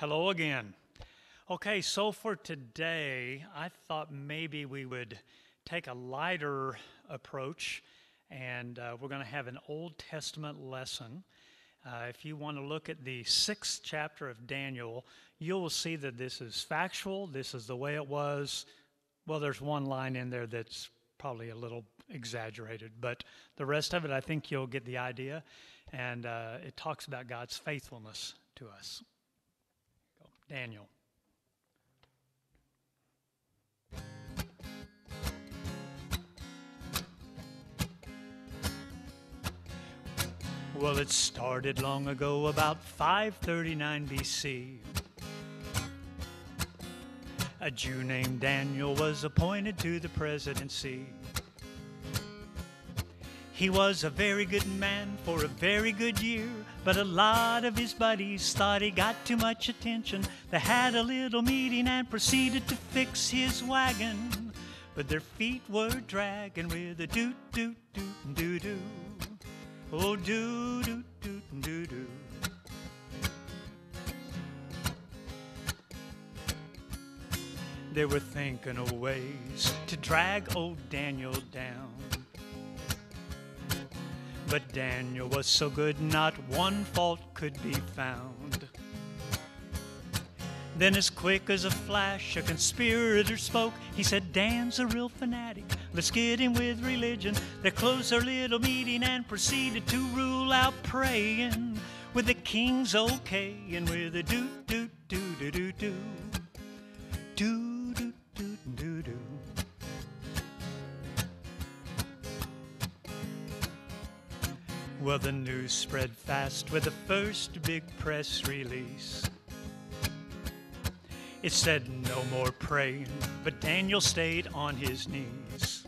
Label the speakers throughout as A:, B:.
A: Hello again. Okay, so for today, I thought maybe we would take a lighter approach and uh, we're going to have an Old Testament lesson. Uh, if you want to look at the sixth chapter of Daniel, you will see that this is factual. This is the way it was. Well, there's one line in there that's probably a little exaggerated, but the rest of it, I think you'll get the idea. And uh, it talks about God's faithfulness to us. Daniel. Well, it started long ago, about 539 BC. A Jew named Daniel was appointed to the presidency. He was a very good man for a very good year, but a lot of his buddies thought he got too much attention. They had a little meeting and proceeded to fix his wagon, but their feet were dragging with a doot doot doot doo doo. Oh, doo doo doot doo doo. They were thinking of ways to drag old Daniel down. But Daniel was so good, not one fault could be found. Then, as quick as a flash, a conspirator spoke. He said, Dan's a real fanatic. Let's get him with religion. They closed their little meeting and proceeded to rule out praying with the king's okay and with a doo doo doo doo doo doo. Doo Well, the news spread fast with the first big press release. It said no more praying, but Daniel stayed on his knees.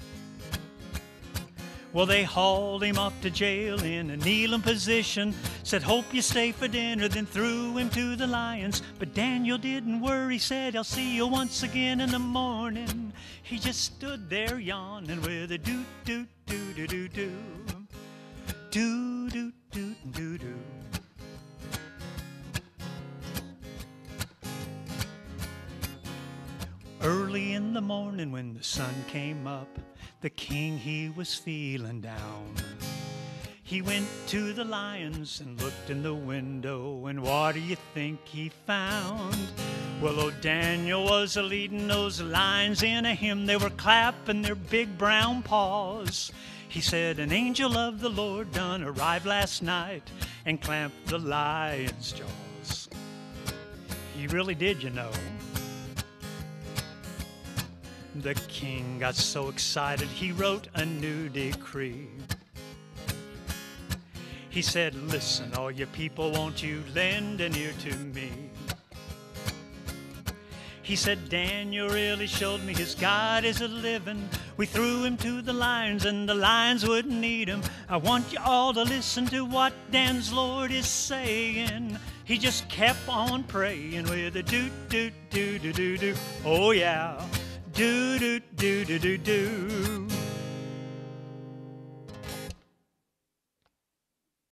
A: Well, they hauled him off to jail in a kneeling position. Said, Hope you stay for dinner, then threw him to the lions. But Daniel didn't worry, said, I'll see you once again in the morning. He just stood there yawning with a doot, doot, doo, doo, doo, Doo, doo, doo, doo, doo. Early in the morning when the sun came up, the king he was feeling down. He went to the lions and looked in the window, and what do you think he found? Well, old Daniel was a leading those lions in a hymn. They were clapping their big brown paws. He said, An angel of the Lord done arrived last night and clamped the lion's jaws. He really did, you know. The king got so excited he wrote a new decree. He said, Listen, all you people, won't you lend an ear to me? He said, Daniel really showed me his God is a living. We threw him to the lions and the lions wouldn't eat him. I want you all to listen to what Dan's Lord is saying. He just kept on praying with a doot doot doo doo doo doo. Oh yeah, doo doo doo doo doo doo.